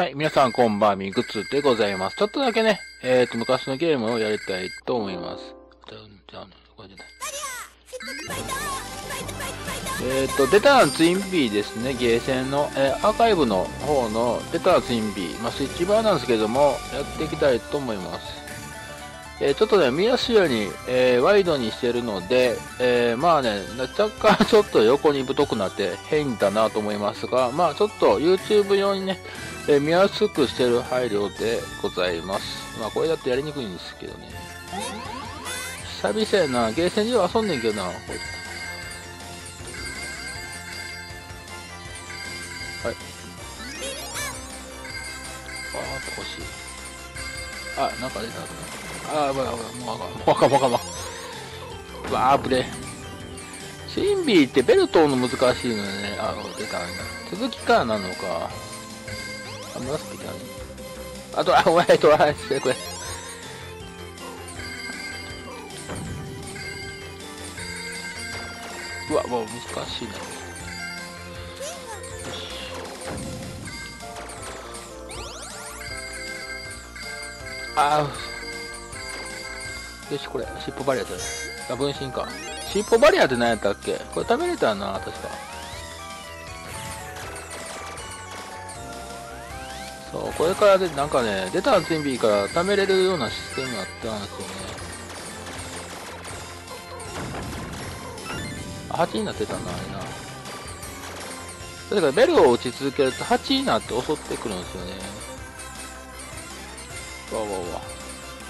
はい、皆さんこんばんは、ミグツでございます。ちょっとだけね、えーと、昔のゲームをやりたいと思います。じゃあ、じゃあね、これじゃない。えーと、デターンツインビーですね、ゲーセンの、えーアーカイブの方のデターンツインビー、まあ、スイッチバーなんですけども、やっていきたいと思います。えーちょっとね、見やすいように、えーワイドにしてるので、えーまあね、若干ちょっと横に太くなって変だなと思いますが、まあちょっと YouTube 用にね、えー見やすくしてる配慮でございます。まあこれだとやりにくいんですけどね。久々やな、ゲーセンでは遊んでんけどな。はい。あーっと欲しい。あ、なんか出た。あー、やばいやばい、もうあかん、もうあかん、もうあかん、もうあか。わー、ブレ。シンビーってベルトの難しいのね。あ、出た。続きからなのか。あ、紫だね。あと、あ、お前、トライして、これ。うわ、もう難しいな。よしあーよし、これ、尻尾バリアだね。あ、分身か。尻尾バリアって何やったっけ？これ食べれたな、確か。そう、これからで、なんかね、出たツインビーから貯めれるようなシステムになったんですよね。あ、8になってたな、あれな。それからベルを打ち続けると8になって襲ってくるんですよね。わわわ。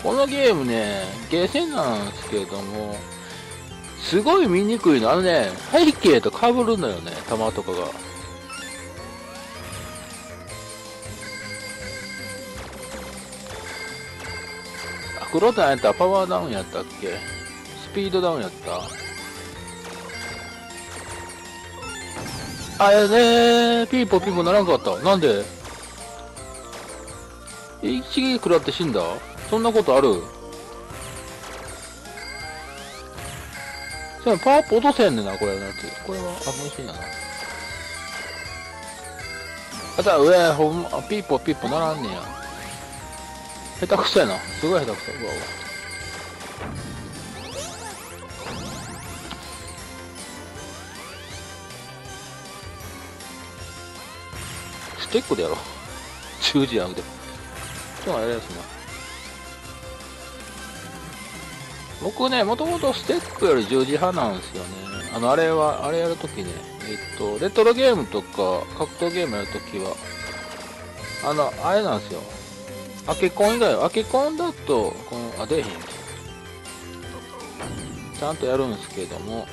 このゲームね、ゲーセンなんですけれども、すごい見にくいの。あのね、背景と被るのよね、弾とかが。黒田やったパワーダウンやったっけ？スピードダウンやった？あ、やねー、ピーポピーポならんかった。なんで？一撃食らって死んだ？そんなことある？そうパワーアップ落とせんねんな、これのやつ。これは、あ、無心やな。あとは上、ほんま、ピーポピーポならんねや。下手くそやな。すごい下手くそ。うわうわ。ステックでやろう。十字やんで。今日はあれですね。僕ね、もともとステックより十字派なんですよね。あの、あれは、あれやるときね、えっと、レトロゲームとか、格闘ゲームやるときは、あの、あれなんですよ。アケコン以外、アケコンだと、この、あ、出えへん。ちゃんとやるんですけども、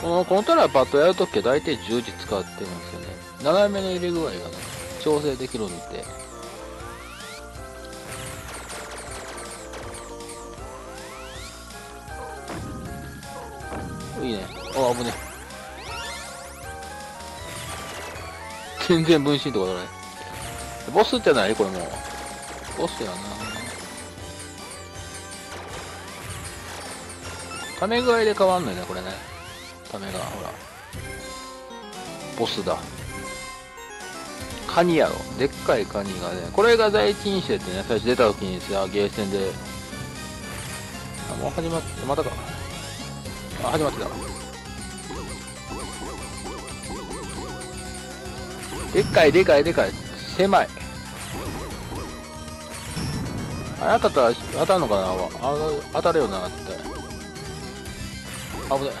このコントローラーパッドやるときは大体十字使ってるんですよね。斜めの入れ具合がね、調整できるんで。いいね。あ、危ね。全然分身とかだね。ボスってない？これもう。ボスやなため具合で変わんのよね、これね。ためが、ほら。ボスだ。カニやろ。でっかいカニがね。これが第一印象ってね、最初出た時にさ、ゲーセンで。あ、もう始まって、またか。あ、始まってた。でっかいでかいでかい。狭い。あれ当たったら当たるのかな？あ当たるよなって。危ない。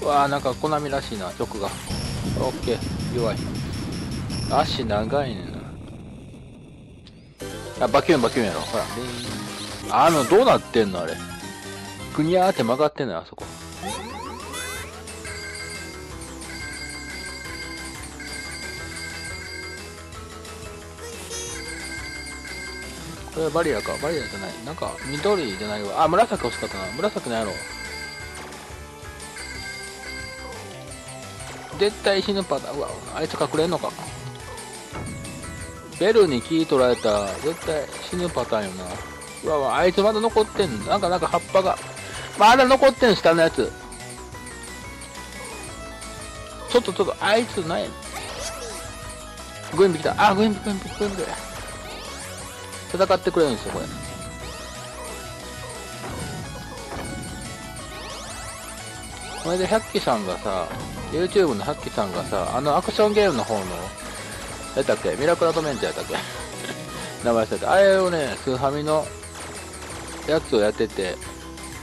うわーなんかコナミらしいな、曲が。オッケー、弱い。足長いねな。あ、バキュンバキュンやろ。ほら。あの、どうなってんのあれ。ぐにゃーって曲がってんのよ、あそこ。これバリアか。バリアじゃない。なんか、緑じゃないわ。あ、紫欲しかったな。紫なんやろ。絶対死ぬパターン。うわ、あいつ隠れんのか。ベルに聞い取られたら、絶対死ぬパターンよな。うわ、あいつまだ残ってんの。なんか、なんか葉っぱが。まだ残ってん、下のやつ。ちょっとちょっと、あいつ何やねん。グインビ来た。あ、グインビ、グインビ、グインビ。戦ってくれるんですよ、これ。これで百鬼さんがさ、YouTube の百鬼さんがさ、あのアクションゲームの方の、やったっけ？ミラクルアドベンチャーやったっけ？名前忘れた。あれをね、スーファミのやつをやってて、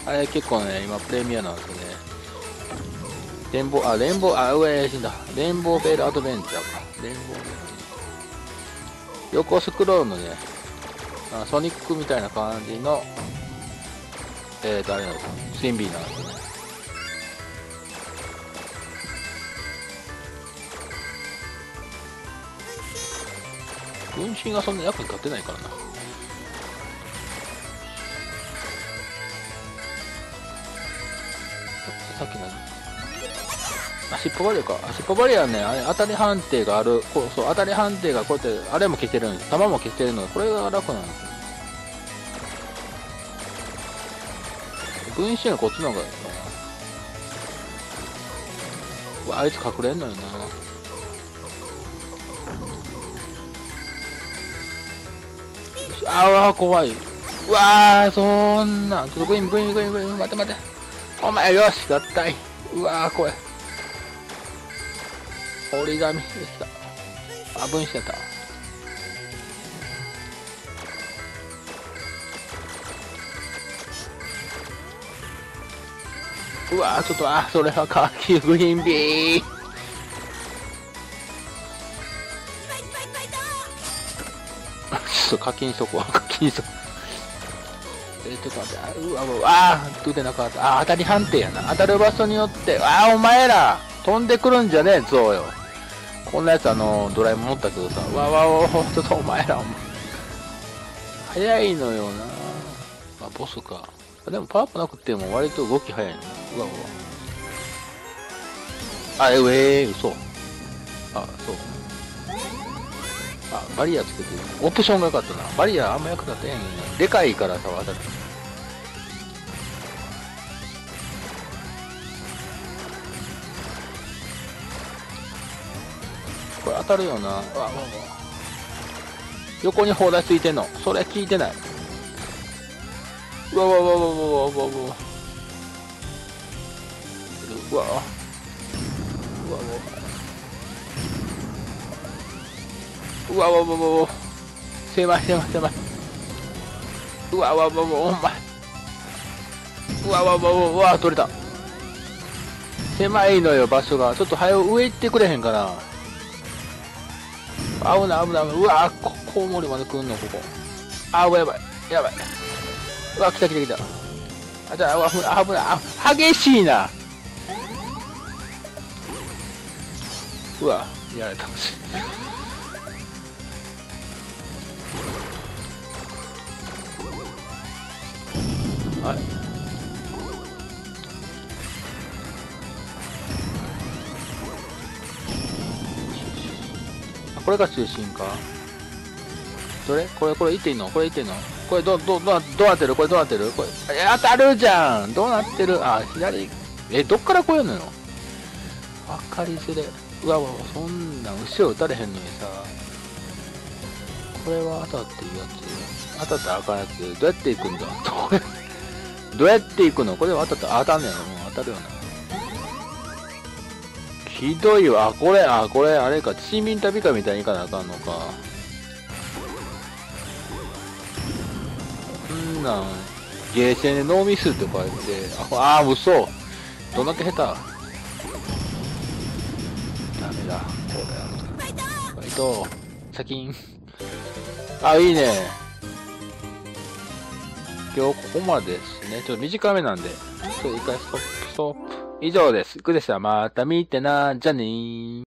あれ結構ね、今プレミアなんですよね。レンボー、あ、レンボー、あ、上死んだ。レンボーベルアドベンチャーか。レンボーベル。横スクロールのね、ソニックみたいな感じの、えーと、あれなんですよ。スインビーなんですよね。分身がそんな役に立ってないからな。さっきのあ、尻尾バリアか。あ、尻尾バリアね、あれ、当たり判定がある。こうそう、当たり判定がこうやって、あれも消してるんです。弾も消してるので、これが楽なんですよ。分身はこっちの方がいいな。わ、あいつ隠れんのよな。あわ怖い。うわー、そんな。ちょっとグイン、グイン、グイン、グイン、待て待て。お前、よし、合体。うわー、怖い。折り紙でした。あ、分してた。うわ、ちょっと、あ、それはカーキグリーンビー。ちょっと課金しとこう、課金しとこう。え、ちょっと待って、うわ、うわ、あ、打てなかった。あ、当たり判定やな。当たる場所によって、あー、お前ら、飛んでくるんじゃねえぞよ。こんなやつあの、ドラえもん持ったけどさ、わわわわ、ちょっとお前ら、お前。早いのよなあ、ボスか。でもパワーアップなくても割と動き早いの。うわうわ。あ、え、えー、嘘。あ、そう。あ、バリアつけてる。オプションが良かったな。バリアあんま役立てへんよね。でかいからさ、当たる。これ当たるよな。わわわ。横に砲台ついてんの？それ聞いてない。うわわわわわわわわわ。うわ。うわわ。うわわわわわ。狭い狭い狭い。うわわわわお前。うわわわわわ取れた。狭いのよ場所が。ちょっと早う上行ってくれへんかな。危ない危ない危ない。うわこコウモリまで来んのここ。あやばいやばい。やばい。うわ来た来た来た。あじゃあ危ない危ないあ激しいな。うわやられた。はいこれが中心か？どれ？これ、これ、いっていいの？これいっていいの？これ、ど、ど、ど、どうなってる？これどうなってる？これ、え、当たるじゃんどうなってる？あ、左。え、どっから来るのよ？わかりづれ。うわうわ、そんなん、後ろ撃たれへんのにさ。これは当たっていいやつ当たったらあかんやつ。どうやって行くんだ？どうやって行くの？これは当たったら当たんねやろもう当たるよな。ひどいわ。これ、あ、これ、あれか。市民旅かみたいに行かなあかんのか。んなん、ゲーセンでノーミスって書いて、あ、あー、嘘。どんだけ下手ダメだ。これ。バイト、先金。あ、いいね。今日ここまでですね。ちょっと短めなんで。ちょっと一回ストップ、ストップ。以上です。いくでした。また見てな。じゃあねー。